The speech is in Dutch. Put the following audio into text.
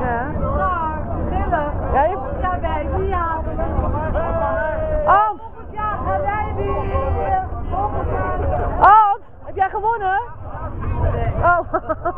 Ja. Klaar, gillen. Ja, je... Ja, bij ja. Ans! Ja, gaan wij weer. Heb jij gewonnen? Nee. Oh.